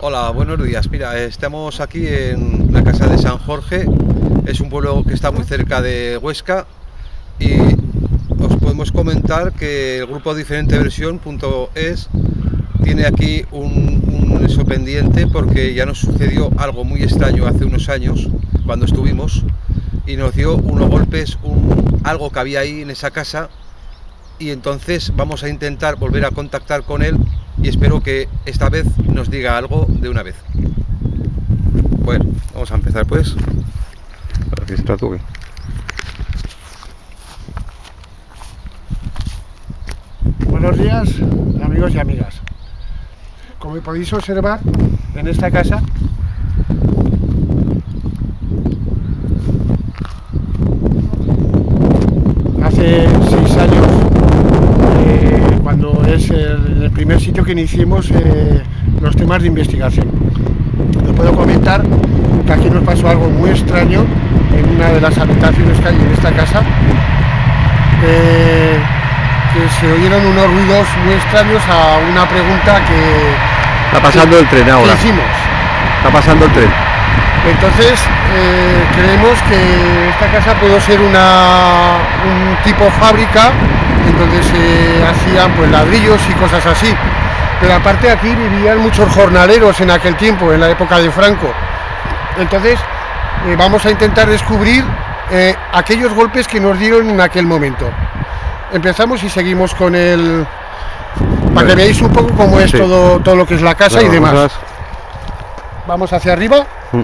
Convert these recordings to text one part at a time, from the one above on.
Hola, buenos días. Mira, estamos aquí en la casa de San Jorge. Es un pueblo que está muy cerca de Huesca y os podemos comentar que el grupo diferente versión.es tiene aquí un, un eso pendiente porque ya nos sucedió algo muy extraño hace unos años cuando estuvimos y nos dio unos golpes, algo que había ahí en esa casa y entonces vamos a intentar volver a contactar con él y espero que esta vez nos diga algo de una vez. Bueno, vamos a empezar pues. Está tú. Buenos días, amigos y amigas. Como podéis observar, en esta casa hace seis años, es el, el primer sitio que iniciemos eh, los temas de investigación. Os puedo comentar que aquí nos pasó algo muy extraño en una de las habitaciones que hay en esta casa. Eh, que se oyeron unos ruidos muy extraños a una pregunta que, Está pasando el tren que ahora. hicimos. Está pasando el tren. Entonces eh, creemos que esta casa pudo ser una, un tipo fábrica donde se hacían pues ladrillos y cosas así. Pero aparte aquí vivían muchos jornaleros en aquel tiempo, en la época de Franco. Entonces eh, vamos a intentar descubrir eh, aquellos golpes que nos dieron en aquel momento. Empezamos y seguimos con el... Para que veáis un poco cómo es Sí. todo, todo lo que es la casa y demás. Vamos hacia arriba. Mm.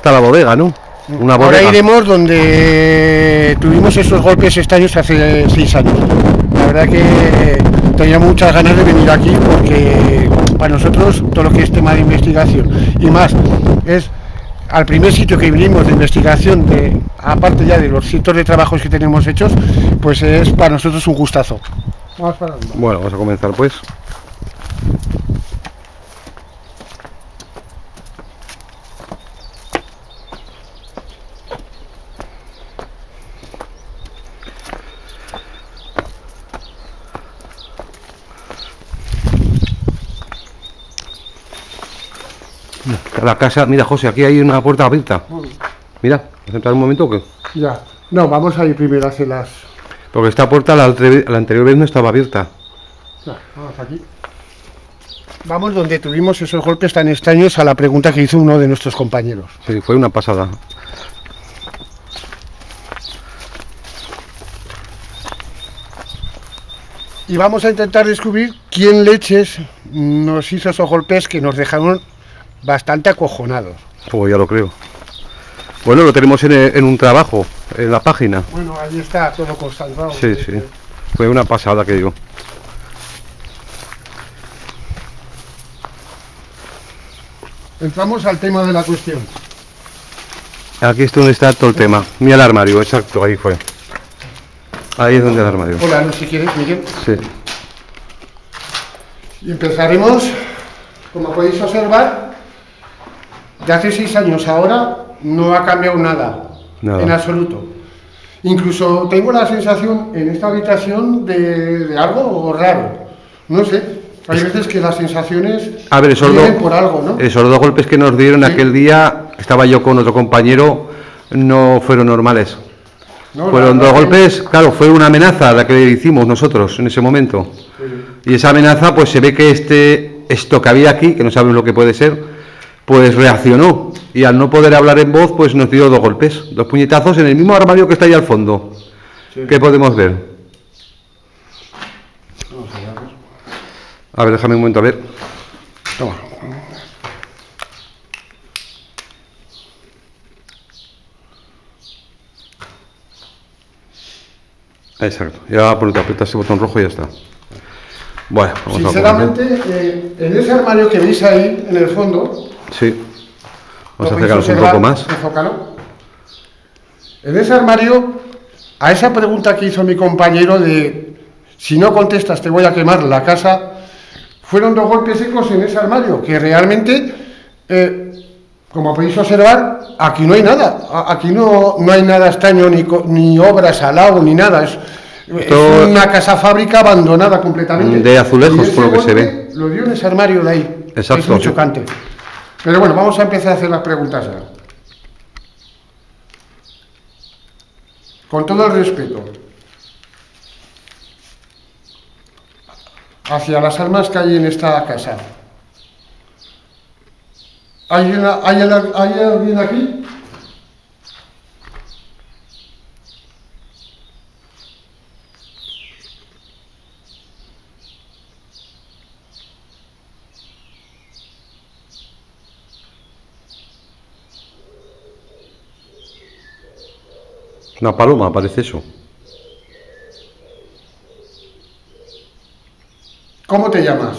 Está la bodega, ¿no? Una Ahora bodega. iremos donde tuvimos esos golpes extraños hace seis años. La verdad que tenía muchas ganas de venir aquí porque para nosotros todo lo que es tema de investigación y más es al primer sitio que vinimos de investigación, de, aparte ya de los cientos de trabajos que tenemos hechos, pues es para nosotros un gustazo. Vamos para. Bueno, vamos a comenzar pues. La casa, mira José, aquí hay una puerta abierta. Mira, ¿vas a entrar un momento o qué? Ya. No, vamos a ir primero a hacer las. Porque esta puerta la, la anterior vez no estaba abierta. Ya, vamos aquí. Vamos donde tuvimos esos golpes tan extraños a la pregunta que hizo uno de nuestros compañeros. Sí, fue una pasada. Y vamos a intentar descubrir quién leches nos hizo esos golpes que nos dejaron bastante acojonados. Pues ya lo creo. Bueno, lo tenemos en, en un trabajo, en la página. Bueno, ahí está todo constatado. Sí, sí. Fue una pasada que digo. Entramos al tema de la cuestión. Aquí es donde está todo el tema. Mira el armario, exacto, ahí fue. Ahí es donde el armario. Hola, no, si quieres, Miguel. Sí. Y empezaremos, como podéis observar, de hace seis años ahora no ha cambiado nada, Nada. en absoluto. Incluso tengo la sensación en esta habitación de, de algo raro. No sé, hay veces que las sensaciones A ver, esos vienen dos, por algo, ¿no? esos dos golpes que nos dieron Sí. aquel día, estaba yo con otro compañero, no fueron normales. No, Fueron dos golpes, claro, fue una amenaza la que hicimos nosotros en ese momento. Y esa amenaza, pues se ve que este, esto que había aquí, que no sabemos lo que puede ser, pues reaccionó. Y al no poder hablar en voz, pues nos dio dos golpes, dos puñetazos en el mismo armario que está ahí al fondo. ¿Qué podemos ver? A ver, déjame un momento a ver. Toma. Exacto. Ya por aprieta ese botón rojo y ya está. Bueno, vamos a Sinceramente, eh, en ese armario que veis ahí en el fondo, Sí. Vamos a ¿Lo podéis acercarnos un poco más. En ese armario, a esa pregunta que hizo mi compañero de si no contestas te voy a quemar la casa, fueron dos golpes secos en ese armario, que realmente, eh, como podéis observar, aquí no hay nada, aquí no, no hay nada extraño, ni, ni obras al lado, ni nada, es, una casa fábrica abandonada completamente. De azulejos, por lo que se ve. Lo dio en ese armario de ahí. Exacto. Es muy chocante. Pero bueno, vamos a empezar a hacer las preguntas ya. Con todo el respeto. Hacia las almas que hay en esta casa. ¿Hay, hay, ¿Hay alguien aquí? Una paloma, parece eso. ¿Cómo te llamas?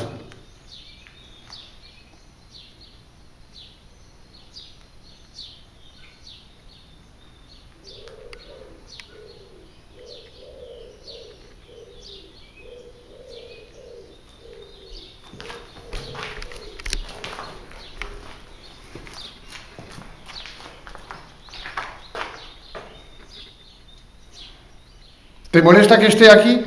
¿Te molesta que esté aquí?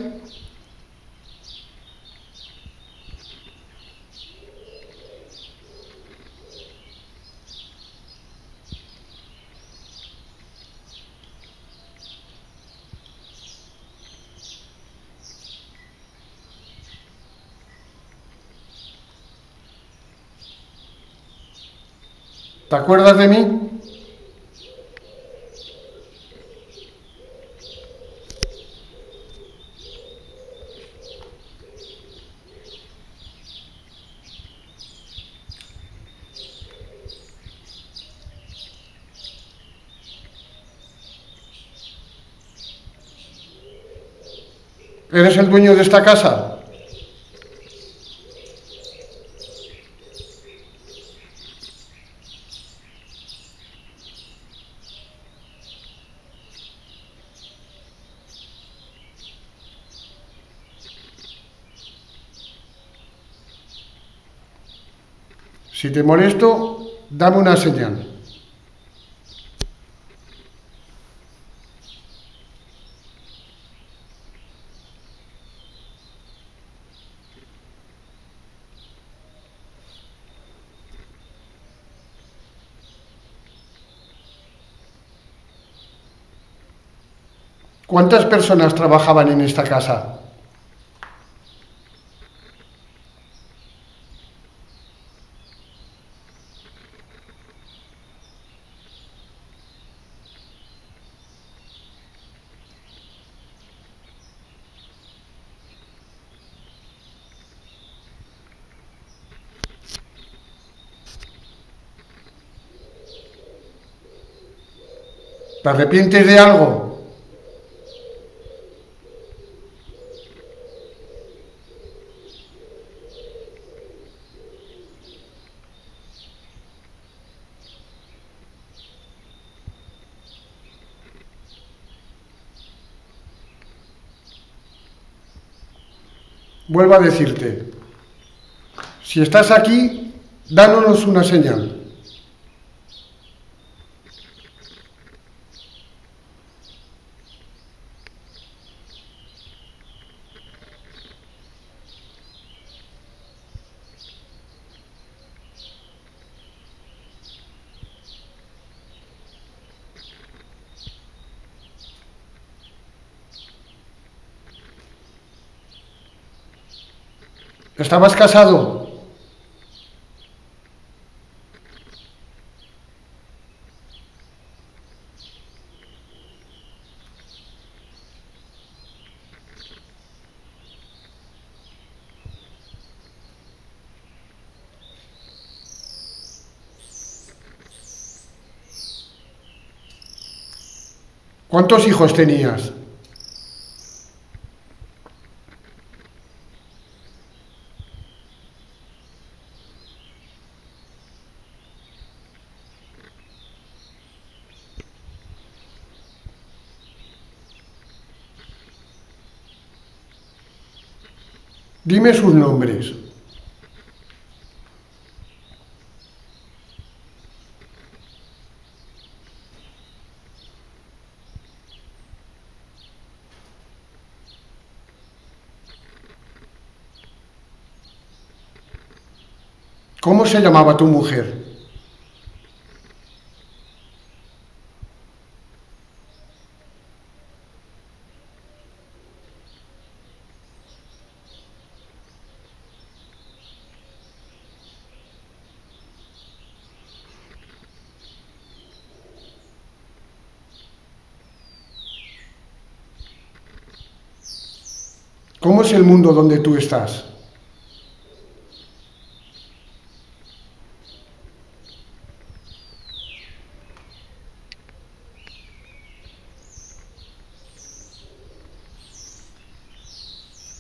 ¿Te acuerdas de mí? ¿Eres el dueño de esta casa? Si te molesto, dame una señal. ¿Cuántas personas trabajaban en esta casa? ¿Te arrepientes de algo? Vuelvo a decirte, si estás aquí, dános una señal. ¿Estabas casado? ¿Cuántos hijos tenías? Dime sus nombres. ¿Cómo se llamaba tu mujer? ¿Cómo es el mundo donde tú estás?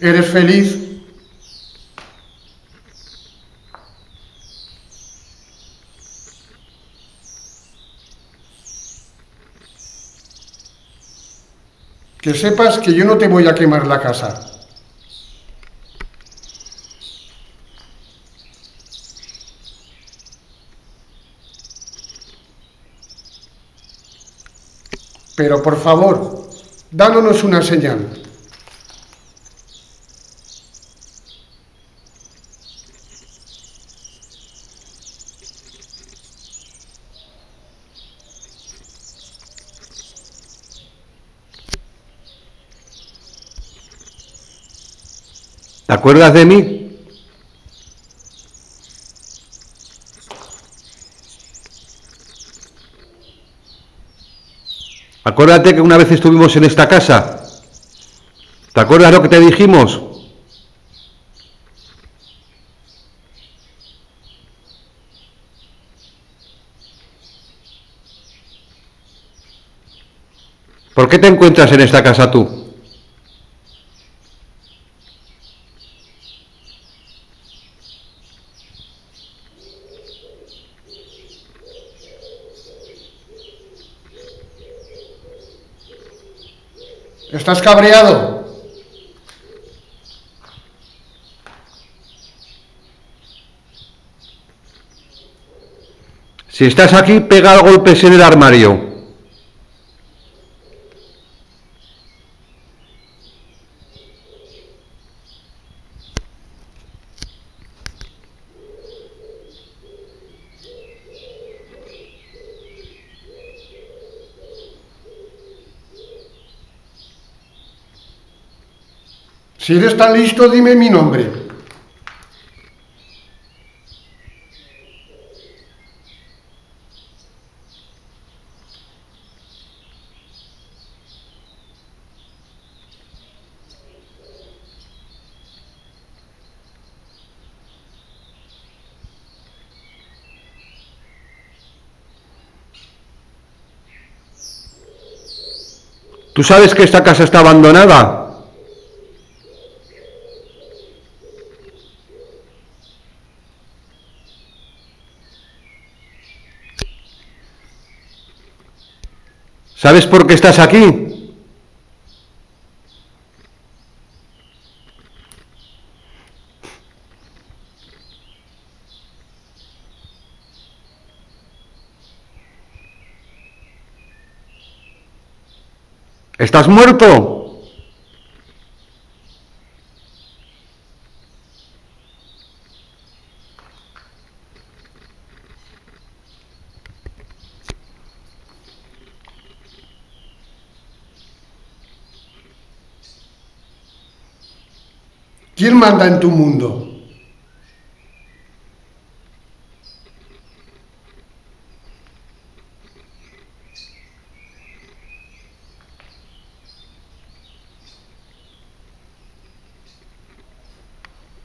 ¿Eres feliz? Que sepas que yo no te voy a quemar la casa. Pero por favor, dánonos una señal. ¿Te acuerdas de mí? Acuérdate que una vez estuvimos en esta casa. ¿Te acuerdas lo que te dijimos? ¿Por qué te encuentras en esta casa tú? ¿Estás cabreado? Si estás aquí, pega golpes en el armario. Si eres tan listo, dime mi nombre. ¿Tú sabes que esta casa está abandonada? ¿Sabes por qué estás aquí? ¿Estás muerto? ¿Quién manda en tu mundo?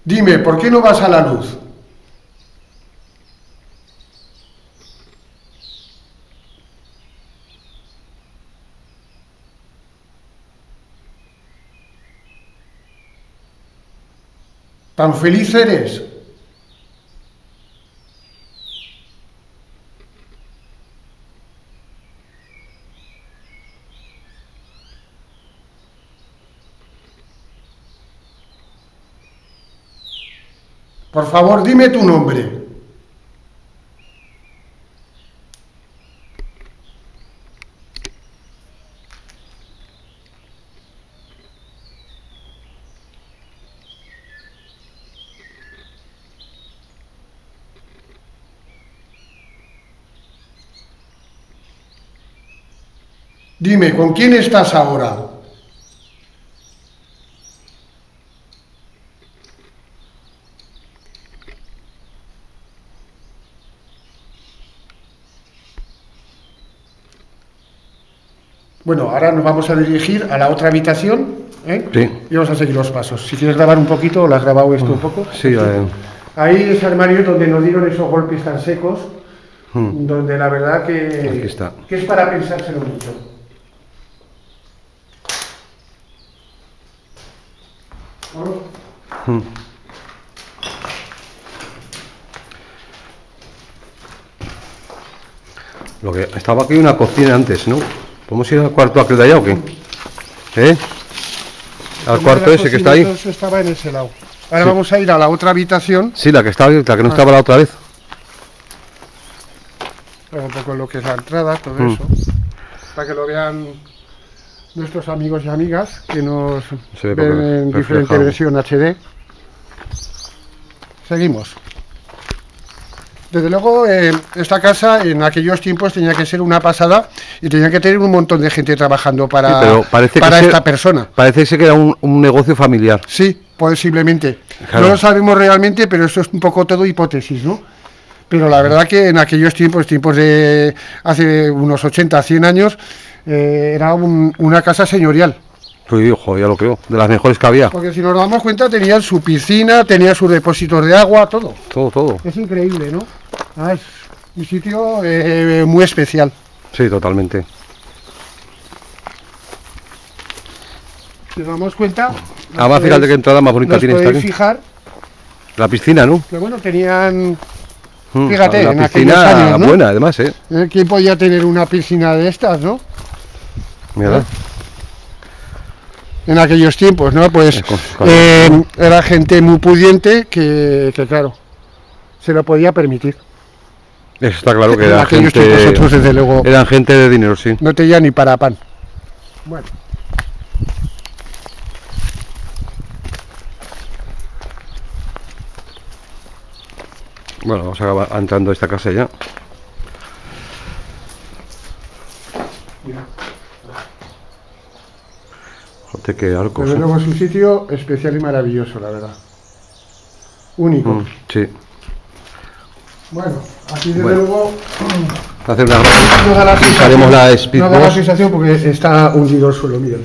Dime, ¿por qué no vas a la luz? ¿Tan feliz eres? Por favor, dime tu nombre. Dime, ¿con quién estás ahora? Bueno, ahora nos vamos a dirigir a la otra habitación ¿eh? Sí. y vamos a seguir los pasos. Si quieres grabar un poquito, ¿lo has grabado esto un poco? Sí, eh, Ahí ese armario es donde nos dieron esos golpes tan secos, Hmm. donde la verdad que, que es para pensárselo mucho. ¿Vamos? hmm. Lo que estaba aquí una cocina antes, ¿no? ¿Podemos ir al cuarto aquel de allá o qué? ¿Eh? Al cuarto ese que está ahí. Eso estaba en ese lado. Ahora Sí. vamos a ir a la otra habitación, Sí, la que estaba, la que no estaba la otra vez. un poco lo que es la entrada, todo Mm. eso, para que lo vean nuestros amigos y amigas que nos Se ve ven en diferente versión HD. Seguimos. Desde luego, eh, esta casa en aquellos tiempos tenía que ser una pasada y tenía que tener un montón de gente trabajando para, Sí, pero parece que para se- esta persona. Parece que era un, un negocio familiar. Sí, posiblemente. Claro. No lo sabemos realmente, pero eso es un poco todo hipótesis, ¿no? Pero la verdad que en aquellos tiempos, tiempos de hace unos 80, 100 años, eh, era un- una casa señorial. Pues, ojo, ya lo creo. De las mejores que había. Porque si nos damos cuenta, tenían su piscina, tenía sus depósitos de agua, todo. Todo, todo. Es increíble, ¿no? Ah, es un sitio eh, muy especial. Sí, totalmente. Si nos damos cuenta... Además, fíjate qué entrada más bonita tiene esta aquí. fijar La piscina, ¿no? que, bueno, tenían... Mm, Fíjate, la en aquellos piscina años, ¿no? buena, además, ¿eh? eh, ¿Quién podía tener una piscina de estas, no? Mira, en aquellos tiempos, ¿no? Pues con- eh, era gente muy pudiente que, que, claro, se lo podía permitir. Está claro que en era aquellos gente, tiempos otros, desde luego, eran gente de dinero, sí. no tenía ni para pan. Bueno. Bueno, vamos a acabar entrando a esta casa ya. Qué arcos. Desde ¿eh? luego es un sitio especial y maravilloso, la verdad. Único. Mm, sí. Bueno, aquí desde Bueno. luego Hacer una... no da la sensación, la no da la speedboat. sensación porque está hundido el suelo, mira.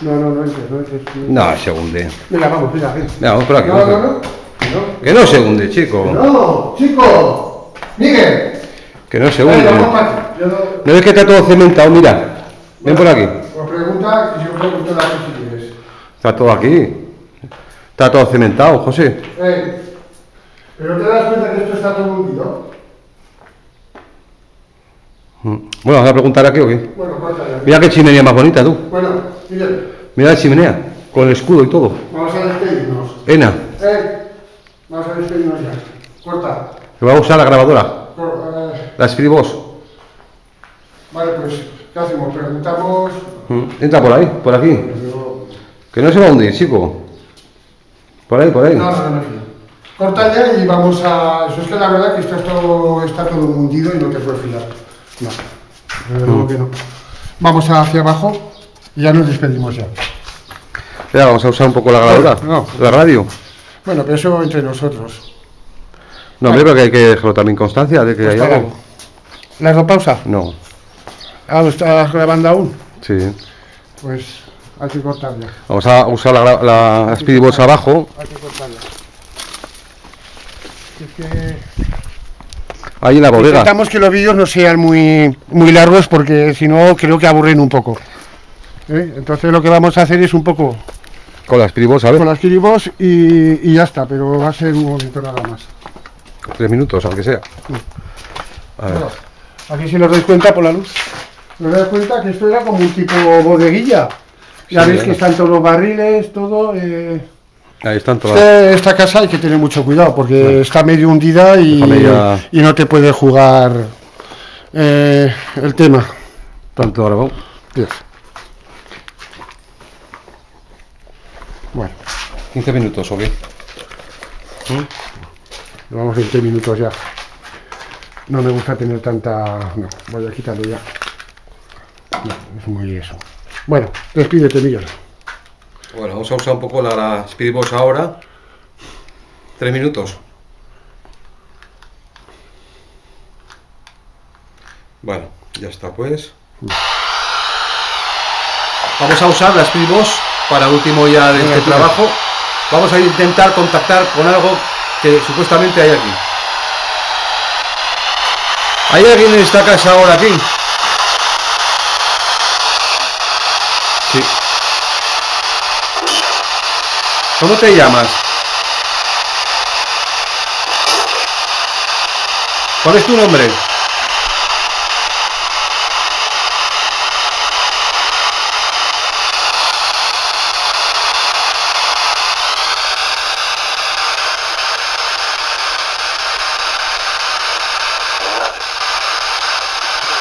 No, no, no entres, no entres. No, se hunde. Venga, vamos. Venga, vamos por aquí. No, no, no. No, Que no se hunde, chico. no, chico. Miguel. Que no se hunde. no- ¿No ves que está todo cementado? Mira. Ven por aquí. Pregunta y yo pregunto la cosa si quieres. Está todo aquí. Está todo cementado, José. Eh, ¿Pero te das cuenta que esto está todo hundido? Mm. Bueno, ¿vas a preguntar aquí o qué? Bueno, córtala. Mira qué chimenea más bonita, tú. Bueno, Mira la chimenea. Con el escudo y todo. vamos a despedirnos. Ena, Eh, vamos a despedirnos ya. Corta. que va a usar la grabadora. Cor- eh, La escribos. vale, pues, ¿qué hacemos? Preguntamos. Entra por ahí, por aquí. Que no se va a hundir, chico. Por ahí, por ahí. No, no, no. Corta ya y vamos a. Eso es que la verdad que esto es todo, está todo hundido y no te puedes filar. No, que no. Vamos hacia abajo y ya nos despedimos ya. Ya, vamos a usar un poco la grabadora. No. La radio. Bueno, pero eso entre nosotros. No, hombre, porque hay que dejarlo también constancia de que Pues hay algo. ¿Le has dado pausa? No, Ah, ¿lo estás grabando aún? Sí. Pues hay que cortarla. Vamos a usar la, la Speedbox abajo. Hay que cortarla. Es que Ahí en la bodega. intentamos que los vídeos no sean muy, muy largos porque si no creo que aburren un poco. ¿Eh? Entonces lo que vamos a hacer es un poco Con la Speedbox, ¿sabes? con las kiribos y, y ya está, pero va a ser un momento nada más. Tres minutos, aunque sea. A ver. Bueno, aquí si os dais cuenta por la luz, os dais cuenta que esto era como un tipo bodeguilla. Ya Sí, veis que están todos los barriles, todo. eh, Ahí están todas. Este- esta casa hay que tener mucho cuidado porque está medio hundida y, no te puede jugar eh, el tema. Tanto Aragón. Dios. Bueno, 15 minutos, ¿o qué? llevamos 20 minutos ya. No me gusta tener tanta... No, voy a quitarlo ya. No, es muy eso. Bueno, despídete, Miguel. Bueno, vamos a usar un poco la Speedbox ahora. Tres minutos. Bueno, ya está pues. Vamos a usar la Speedbox para último ya de este trabajo. Vamos a intentar contactar con algo que supuestamente hay aquí. ¿Hay alguien en esta casa ahora aquí? ¿Cómo te llamas? ¿Cuál es tu nombre?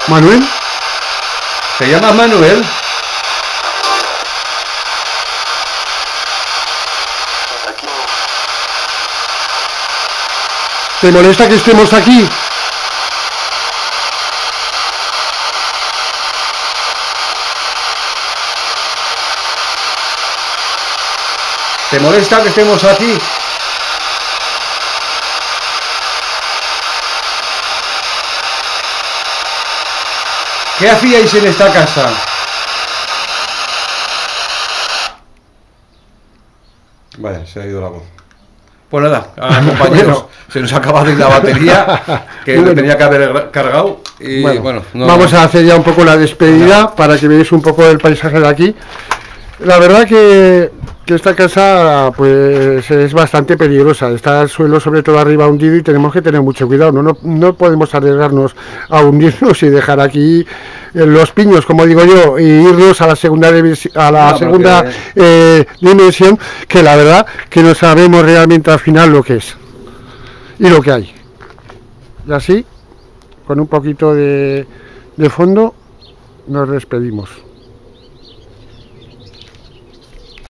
Manuel, ¿Te llamas Manuel? ¿Te molesta que estemos aquí? ¿Te molesta que estemos aquí? ¿Qué hacíais en esta casa? Vale, se ha ido la voz. Pues nada, a compañeros, se nos ha acabado la batería, que Bueno. tenía que haber cargado. Y Bueno, bueno, no- vamos a hacer ya un poco la despedida para que veáis un poco el paisaje de aquí. La verdad que, que esta casa pues es bastante peligrosa. Está el suelo sobre todo arriba hundido y tenemos que tener mucho cuidado. No, no, no podemos arriesgarnos a hundirnos y dejar aquí eh, los piños, como digo yo, y irnos a la segunda a la No, segunda porque- eh, dimensión, que la verdad que no sabemos realmente al final lo que es y lo que hay. Y así, con un poquito de, de fondo, nos despedimos.